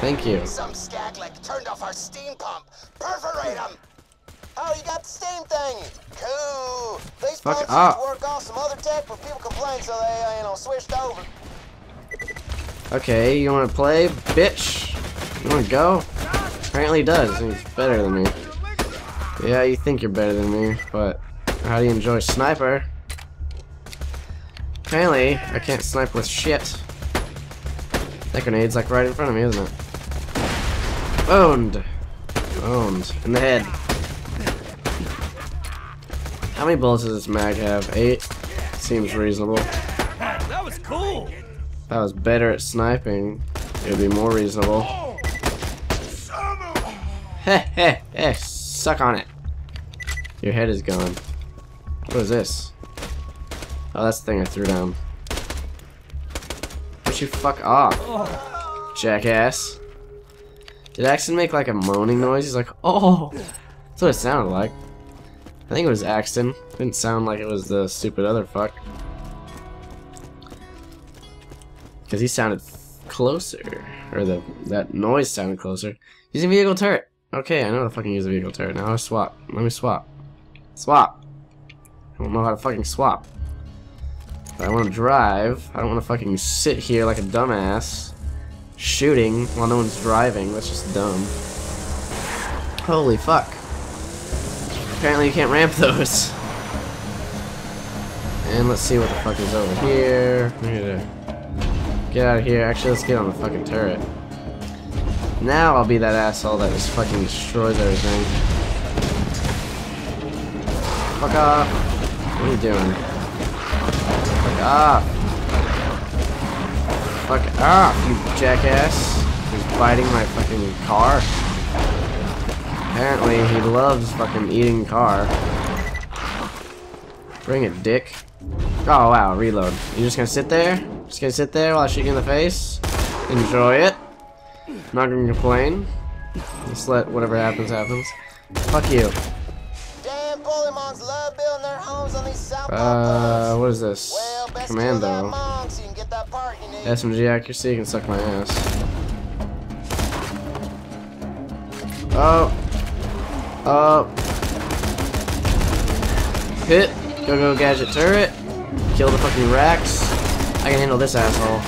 Thank you. Some skaglik turned off our steam pump. Perforate. Oh, you got the steam thing. Cool. These Fuck pumps up. to work off some other tech, but people complained, so they, uh, you know, switched over. Okay, you wanna play, bitch? You wanna go? Apparently he does. He's better than me. Yeah, you think you're better than me, but how do you enjoy sniper? Apparently, I can't snipe with shit. That grenade's like right in front of me, isn't it? Owned. Owned. In the head. How many bullets does this mag have? Eight? Seems reasonable. That was cool. If I was better at sniping, it would be more reasonable. Heh heh heh, suck on it. Your head is gone. What is this? Oh, that's the thing I threw down. Would you fuck off, jackass? Did Axton make like a moaning noise? He's like, oh! That's what it sounded like. I think it was Axton. Didn't sound like it was the stupid other fuck. Because he sounded closer. Or the that noise sounded closer. Using vehicle turret. Okay, I know how to fucking use a vehicle turret. Now I swap. Let me swap. Swap. I don't know how to fucking swap. But I want to drive. I don't want to fucking sit here like a dumbass. Shooting while no one's driving. That's just dumb. Holy fuck. Apparently you can't ramp those. And let's see what the fuck is over here. We need to get out of here. Actually, let's get on the fucking turret. Now I'll be that asshole that just fucking destroys everything. Fuck off. What are you doing? Fuck off. Fuck off, you jackass. He's biting my fucking car. Apparently, he loves fucking eating car. Bring it, dick. Oh, wow, reload. You just gonna sit there? Just gonna sit there while I shoot you in the face? Enjoy it. Not gonna complain. Just let whatever happens, happens. Fuck you. Damn bullymongs love building their homes on these south Uh, what is this? Well, best kill that Commando. SMG accuracy can suck my ass. Oh. Oh. Hit. Go go gadget turret. Kill the fucking rakks. I can handle this asshole.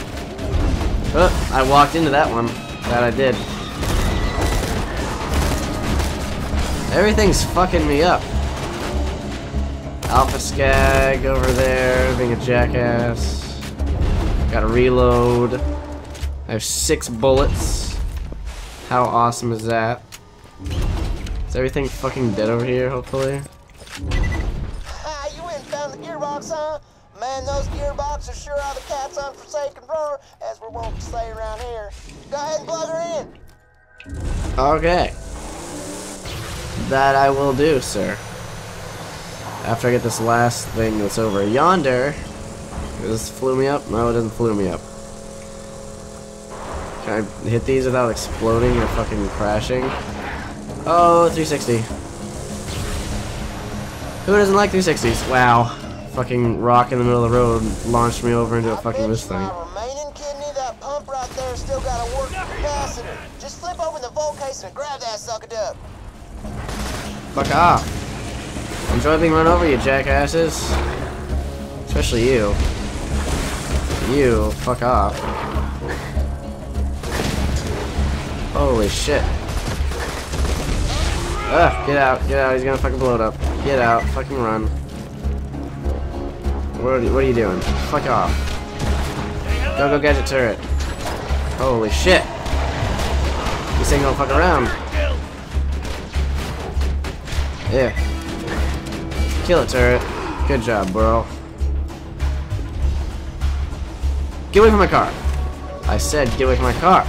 Oh, I walked into that one. That I did. Everything's fucking me up. Alpha Skag over there, being a jackass. Gotta reload. I have six bullets. How awesome is that? Is everything fucking dead over here, hopefully? Ha, you went and found the gearbox, huh? Man, those gearboxes sure are the cat's unforsaken roar, as we're wont to say around here. Go ahead and plug her in. Okay. That I will do, sir. After I get this last thing that's over yonder. This flew me up? No, it doesn't flew me up. Can I hit these without exploding or fucking crashing? Oh, 360. Who doesn't like 360s? Wow. Fucking rock in the middle of the road launched me over into a fucking this thing. My remaining kidney, that pump right there, still got a working capacitor. Just flip open the volt case and grab that sucker duck. Fuck off. Enjoy being run over, you jackasses. Especially you. You, fuck off. Holy shit. Ugh, get out, get out, he's gonna fucking blow it up. Get out, fucking run. What are you, what are you doing? Fuck off. Go, go, gadget turret. Holy shit. This ain't gonna fuck around. Yeah. Kill it, turret. Good job, bro. Get away from my car. I said get away from my car.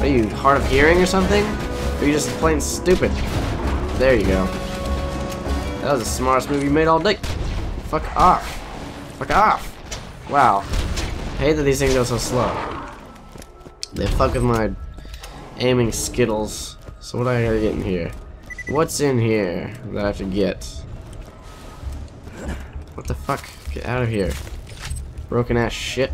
Are you hard of hearing or something? Or are you just plain stupid? There you go. That was the smartest move you made all day. Fuck off. Fuck off. Wow. I hate that these things go so slow. They fuck with my aiming skittles. So what do I gotta get in here? What's in here that I have to get? What the fuck? Get out of here. Broken ass shit.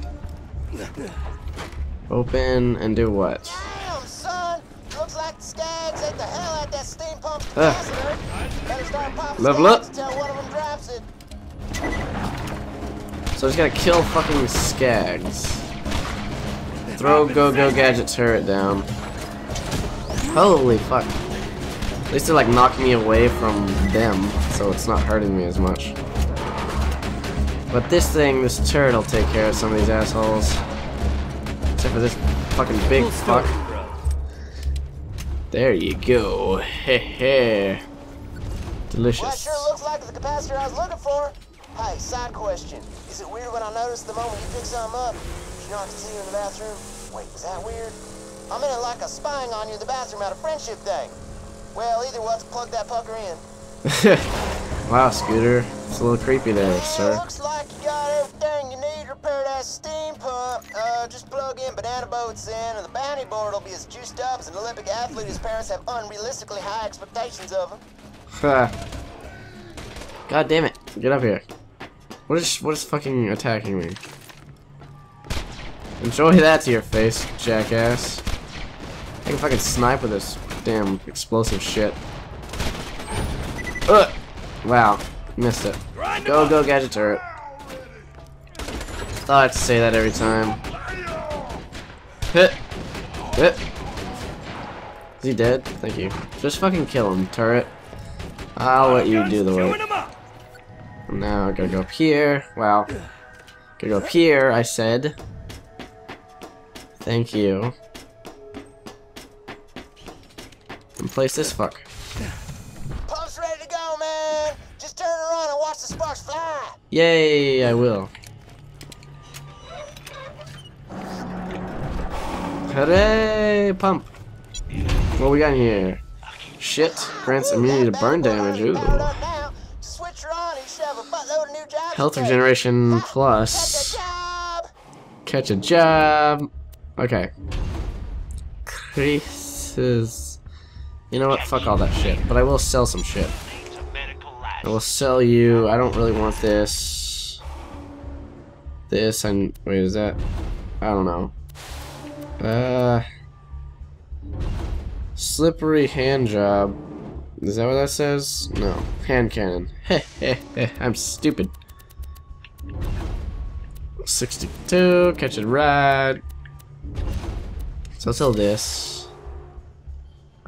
Open and do what? Damn, son! Looks like Skags ate the hell out that steam pump ah. Ugh. capacitor. Better start popping Level up. till one of them drops it. So I just gotta kill fucking Skags. Throw Go Go Gadget turret down. Holy fuck. At least it like knocked me away from them, so it's not hurting me as much. But this thing, this turret will take care of some of these assholes. Except for this fucking big Cool fuck. story. There you go. Heh heh. Well, Delicious. sure looks like the capacitor I was looking for. Hey, side question. Is it weird when I notice the moment you pick something up? You know I can see you in the bathroom? Wait, is that weird? I'm in it like a spying on you in the bathroom at a friendship day. Well, either let's plug that pucker in. wow, Scooter. It's a little creepy there, sir. looks like you got everything you need to repair that steam pump. Uh, just plug in banana boats in, and the bounty board will be as juiced up as an Olympic athlete whose parents have unrealistically high expectations of him. Ha. God damn it. Get up here. What is what is fucking attacking me? Enjoy that to your face, jackass. I can fucking snipe with this damn explosive shit. Ugh! Wow. Missed it. Go, go, gadget turret. Thought I had to say that every time. Hit! Hit! Is he dead? Thank you. Just fucking kill him, turret. I'll let you do the work. Now I gotta go up here. Wow. Gotta go up here, I said. Thank you. And place this fuck. Yay, I will. Hooray! Pump! What we got here? Shit. Grants immunity to burn damage. Ooh. Health regeneration plus. Catch a job. Okay. Creases. You know what? Fuck all that shit. But I will sell some shit. I will sell you. I don't really want this. This and wait, is that? I don't know. Uh. Slippery hand job. Is that what that says? No. Hand cannon. Heh heh heh. I'm stupid. 62. Catch a ride. So I'll sell this.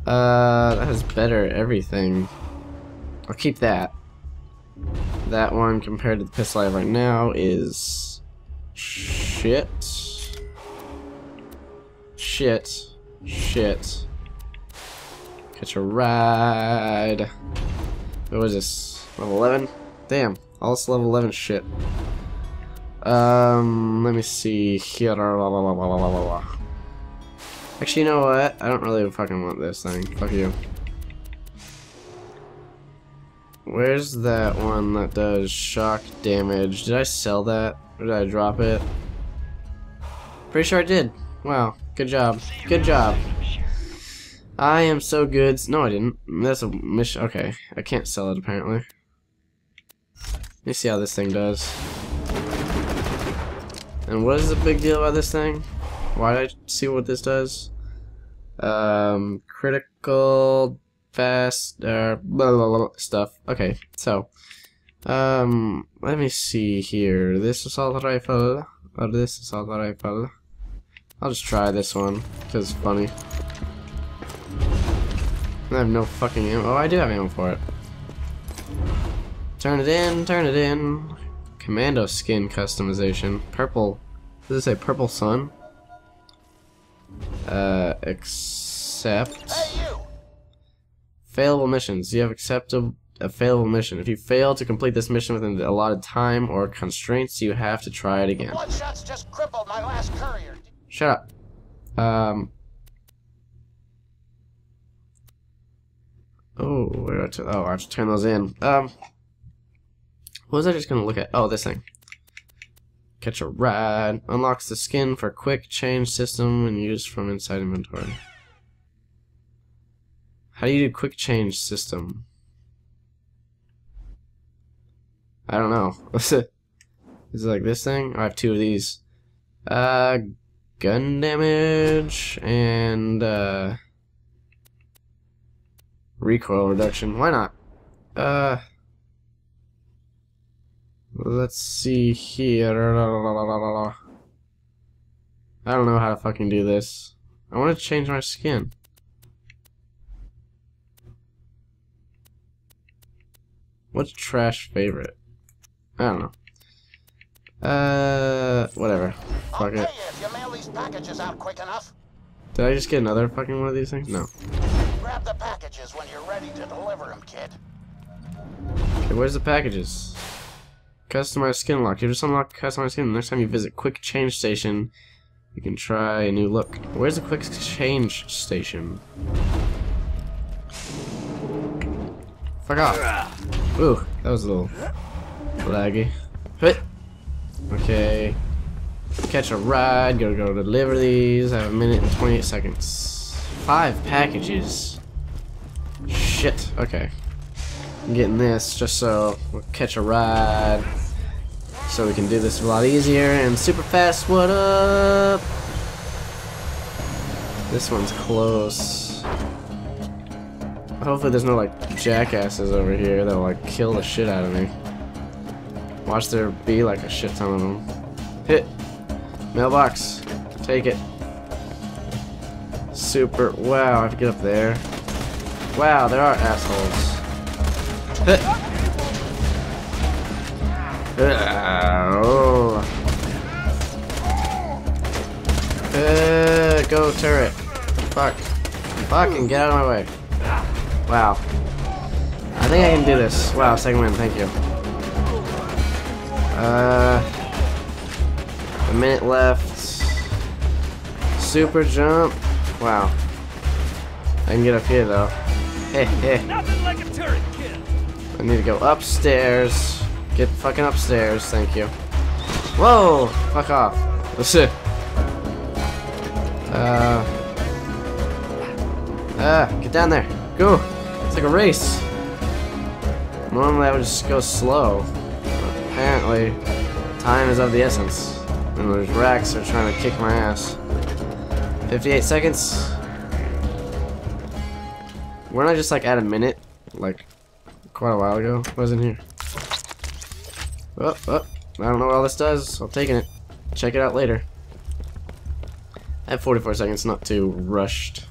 Uh, that has better everything. I'll keep that. That one compared to the pistol I have right now is shit. Shit. Shit. Catch a ride. What was this? Level 11? Damn. All this level 11 shit. Um, let me see here. Actually, you know what? I don't really fucking want this thing. Fuck you. Where's that one that does shock damage? Did I sell that? Or did I drop it? Pretty sure I did. Wow. Good job. Good job. I am so good. No, I didn't. That's a mission. Okay. I can't sell it, apparently. Let me see how this thing does. And what is the big deal about this thing? Why did I see what this does? Um, critical, fast, uh, blah, blah, blah, stuff. Okay, so, um, let me see here. This assault rifle, or this assault rifle. I'll just try this one, because it's funny. I have no fucking ammo. Oh, I do have ammo for it. Turn it in, turn it in. Commando skin customization. Purple. Does it say purple sun? Uh, accept. Failable missions. You have accepted a failable mission. If you fail to complete this mission within the allotted time or constraints, you have to try it again. Bloodshot's just crippled my last courier. Shut up. Um. Oh, where do I turn? Oh, I have to turn those in. Um. What was I just gonna look at? Oh, this thing. Catch a ride. Unlocks the skin for quick change system and used from inside inventory. How do you do quick change system? I don't know. Is it like this thing? I have two of these. Uh, gun damage and uh, recoil reduction. Why not? Uh, let's see here. I don't know how to fucking do this. I want to change my skin. What's trash favorite? I don't know. Uh, whatever. Fuck you it. if you mail these packages out quick enough. Did I just get another fucking one of these things? No. Grab the packages when you're ready to deliver them, kid. Okay, where's the packages? Customize skin lock. You just unlock customized skin. The next time you visit Quick Change Station, you can try a new look. Where's the Quick Change Station? Fuck off. Ooh, that was a little laggy. Okay. Catch a ride. Gotta go deliver these. I have a minute and 28 seconds. Five packages. Shit. Okay. I'm getting this just so we'll catch a ride. So we can do this a lot easier and super fast. What up? This one's close. Hopefully there's no like jackasses over here that'll like kill the shit out of me. Watch there be like a shit ton of them. Hit. Mailbox. Take it. Super. Wow, I have to get up there. Wow, there are assholes. Hit. Oh. Uh, go turret. Fuck. Fucking get out of my way. Wow. I think I can do this. Wow, second win, thank you. Uh, a minute left. Super jump. Wow. I can get up here though. Hey, hey. Like a turret kill. I need to go upstairs. Get fucking upstairs, thank you. Whoa! Fuck off. That's it. Uh. Ah, get down there. Go! It's like a race. Normally I would just go slow. But apparently, time is of the essence. And those rakks are trying to kick my ass. 58 seconds. Weren't I just like at a minute? Like, quite a while ago. Wasn't here. Oh, oh, I don't know what all this does. I'm taking it. Check it out later. Have 44 seconds, not too rushed.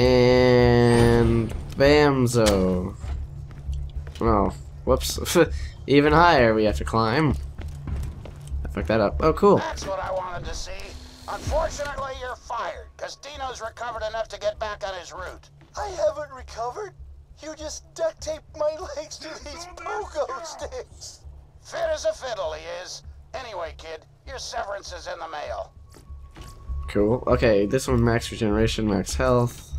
And bamzo. Oh, whoops. Even higher we have to climb. I fucked that up. Oh, cool. That's what I wanted to see. Unfortunately, you're fired, because Dino's recovered enough to get back on his route. I haven't recovered. You just duct taped my legs to these pogo sticks. Fit as a fiddle, he is. Anyway, kid, your severance is in the mail. Cool. Okay, this one max regeneration, max health.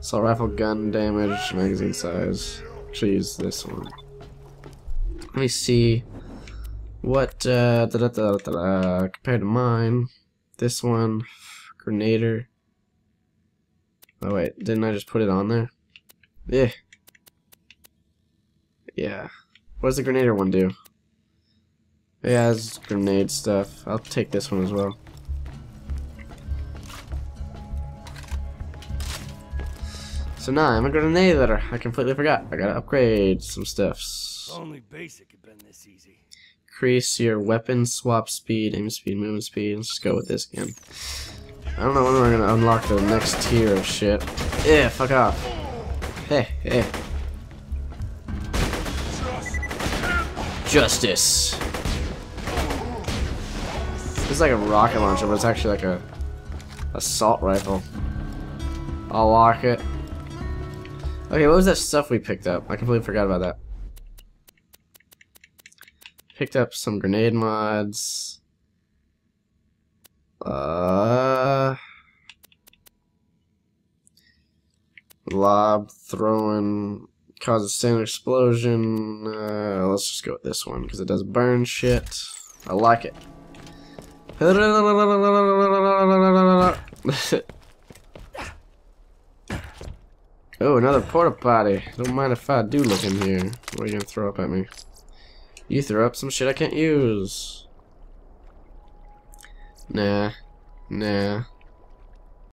Assault rifle gun damage, magazine size. Use this one. Let me see what uh da, da, da, compared to mine. This one grenader. Oh wait, didn't I just put it on there? Yeah. Yeah. What does the grenader one do? It has grenade stuff. I'll take this one as well. So now I'm a letter. I completely forgot. I gotta upgrade some stuffs. Only basic had been this easy. Increase your weapon swap speed, aim speed, movement speed. Let's just go with this again. I don't know when we're gonna unlock the next tier of shit. Yeah, fuck off. Hey, hey. Justice. This is like a rocket launcher, but it's actually like a assault rifle. I'll lock it. Okay, what was that stuff we picked up? I completely forgot about that. Picked up some grenade mods. Uh, lob throwing causes standard explosion. Uh, let's just go with this one because it does burn shit. I like it. Oh, another porta potty. Don't mind if I do look in here. What are you gonna throw up at me? You throw up some shit I can't use. Nah. Nah.